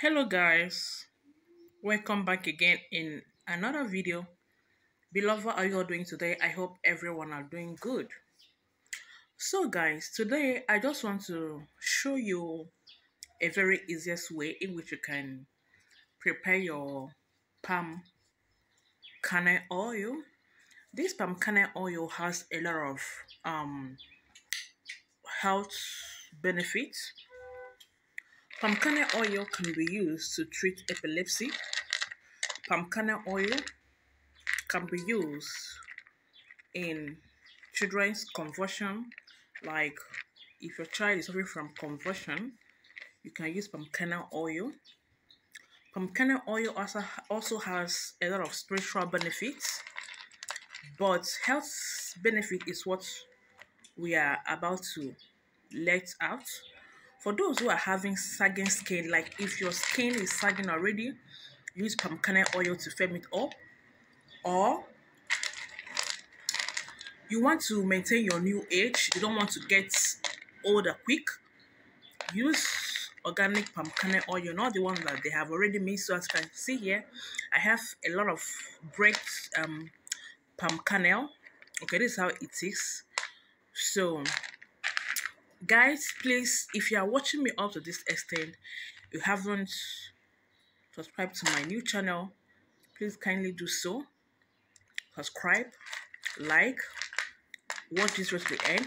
hello guys. Welcome back again in another video. Beloved how are you all doing today? I hope everyone are doing good. So guys today i just want to show you a very easiest way in which you can prepare your palm kernel oil. This palm kernel oil has a lot of um health benefits Palm kernel oil can be used to treat epilepsy. Palm kernel oil can be used in children's conversion, like if your child is suffering from conversion, you can use palm kernel oil. Palm kernel oil also, also has a lot of spiritual benefits, but health benefit is what we are about to let out for those who are having sagging skin, like if your skin is sagging already, use palm kernel oil to firm it up. Or you want to maintain your new age, you don't want to get older quick, use organic palm kernel oil, not the one that they have already made. So as you can see here, I have a lot of bread um, palm kernel. Okay, this is how it is. So guys please if you are watching me up to this extent you haven't subscribed to my new channel please kindly do so. Subscribe like watch this to the end.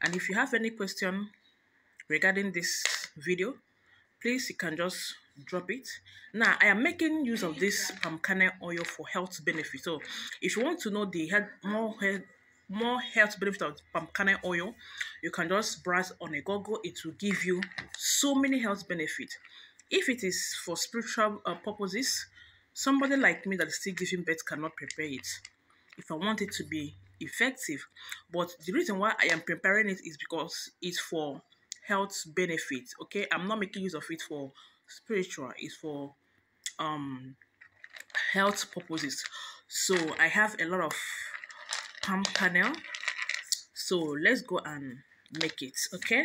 And if you have any question regarding this video please you can just drop it. Now i am making use of this palm kernel oil for health benefits. So if you want to know the head more head more health benefits of palm kernel oil, you can just brush on a Google. It will give you so many health benefits. If it is for spiritual uh, purposes, somebody like me that is still giving birth cannot prepare it. If I want it to be effective, but the reason why I am preparing it is because it's for health benefits. Okay, I'm not making use of it for spiritual. It's for um health purposes. So I have a lot of palm kernel so let's go and make it okay?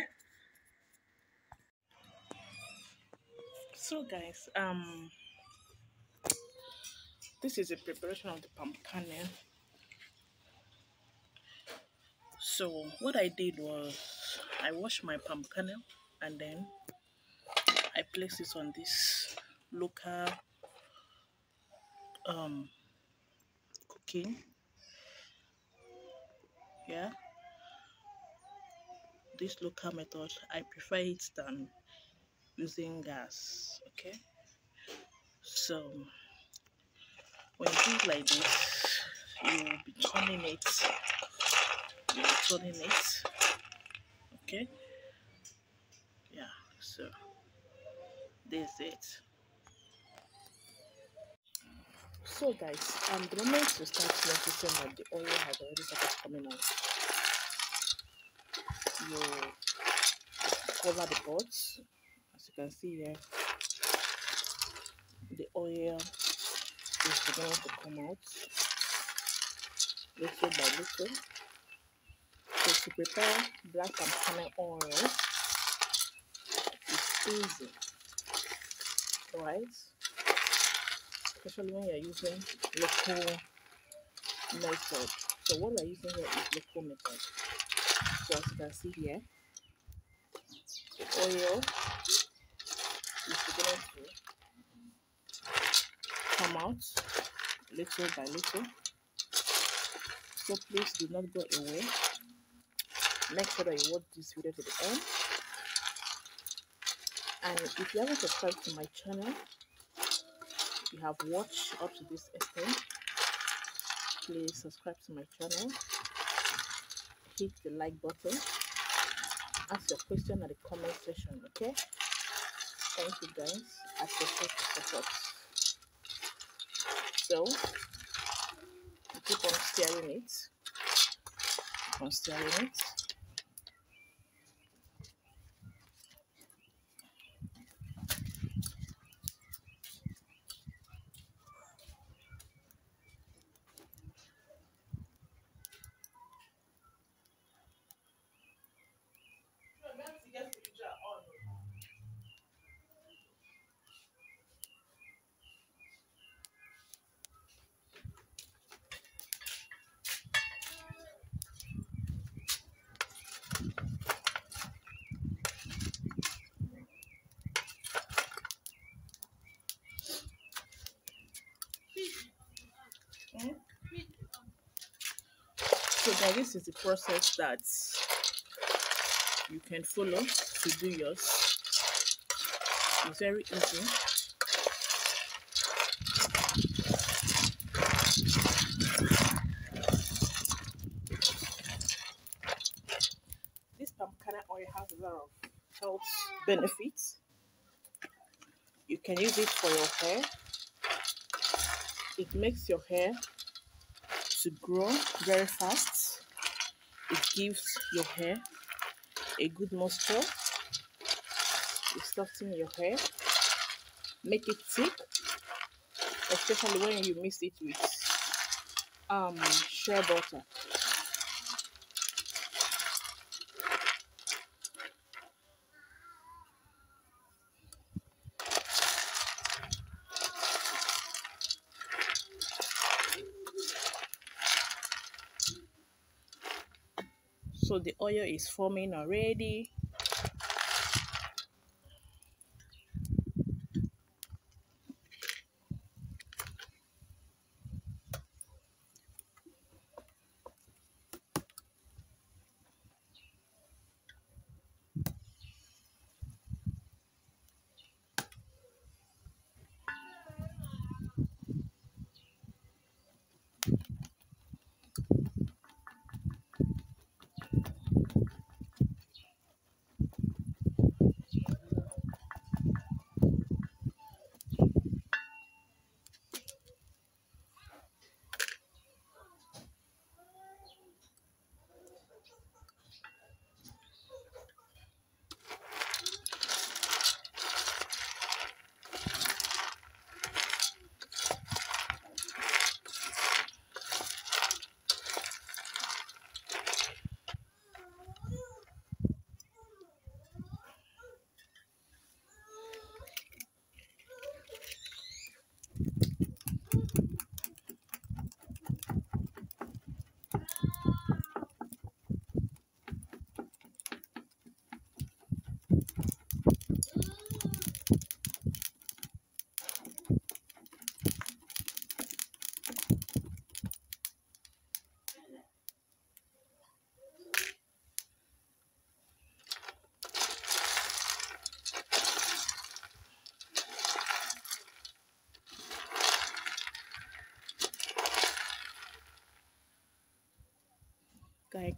So guys um this is a preparation of the palm so what i did was i washed my palm and then i placed it on this local um cooking yeah? This local method i prefer it than using gas okay? So when you do it like this you will be turning it you will be turning it okay? Yeah so this is it so guys um the moment you start noticing that the oil has already started coming out you cover the pots. As you can see here the oil is beginning to come out little by little. So to prepare black and kernel oil it's easy right especially when you're using local method. So what we're using here is local method. So as you can see here, the oil is beginning to come out little by little. So please do not go away. Make sure that you watch this video to the end. And if you haven't subscribed to my channel, you have watched up to this extent please subscribe to my channel. Hit the like button. Ask your question at the comment section okay? Thank you guys. Appreciate the support. So keep on stirring it. Keep on stirring it Now this is the process that you can follow to do yours. It's very easy. This palm kernel oil has a lot of health benefits. You can use it for your hair. It makes your hair to grow very fast. It gives your hair a good moisture. It softens your hair. Make it thick, especially when you mix it with um shea butter. So the oil is forming already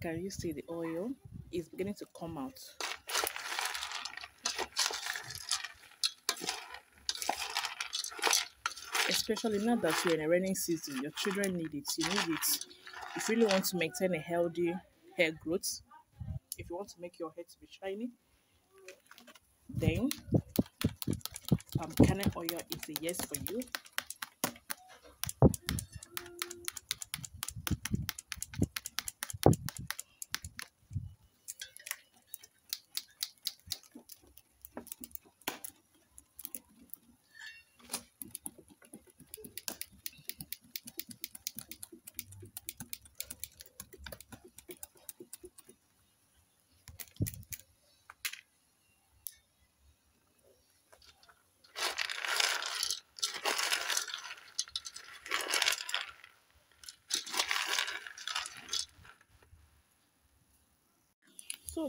can you see the oil is beginning to come out. Especially now that you're in a rainy season your children need it you need it. If you really want to maintain a healthy hair growth if you want to make your hair to be shiny then um, kernel oil is a yes for you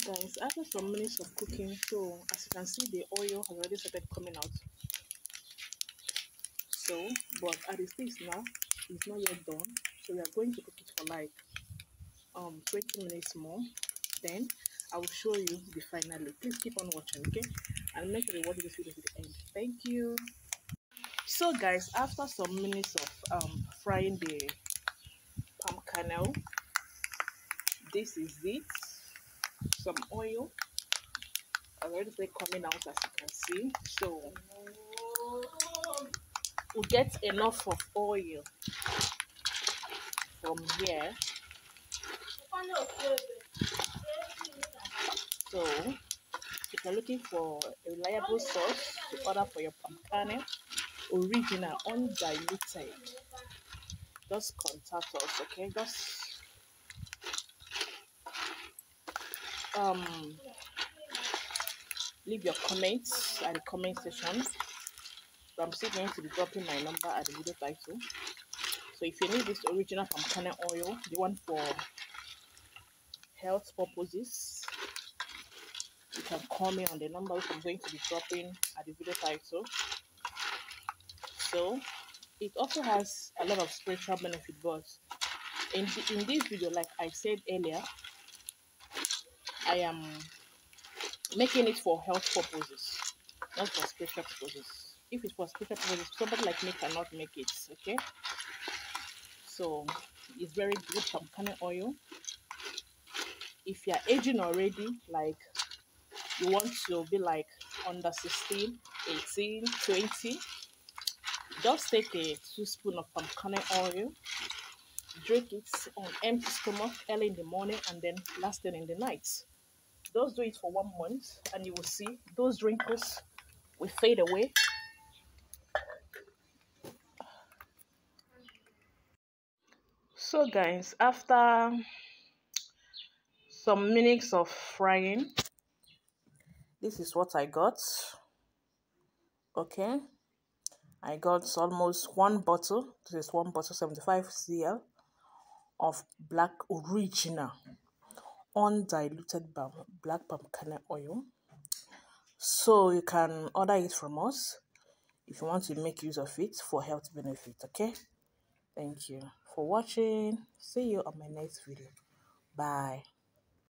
guys after some minutes of cooking so as you can see the oil has already started coming out. So but at the stage now it's not yet done. So we are going to cook it for like um 20 minutes more. Then i will show you the final look. Please keep on watching okay? And make sure you watch this video to the end. Thank you. So guys after some minutes of um frying the palm kernel this is it some oil. Already coming out as you can see. So we get enough of oil from here. So if you're looking for a reliable source to order for your kernel original undiluted just contact us okay? Just um leave your comments at the comment section i'm still going to be dropping my number at the video title. So if you need this original palm kernel oil the one for health purposes you can call me on the number which i'm going to be dropping at the video title. So it also has a lot of spiritual benefit but in, the, in this video like i said earlier i am making it for health purposes not for spiritual purposes. If it's for spiritual purposes somebody like me cannot make it okay? So it's very good from kernel oil. If you're aging already like you want to be like under 16 18 20 just take a teaspoon of palm kernel oil drink it on empty stomach early in the morning and then last thing in the night just do it for one month and you will see those wrinkles will fade away. So guys after some minutes of frying this is what i got. Okay. I got almost one bottle. This is one bottle 75 cl of black original undiluted black palm kernel oil. So you can order it from us if you want to make use of it for health benefit okay? Thank you for watching. See you on my next video. Bye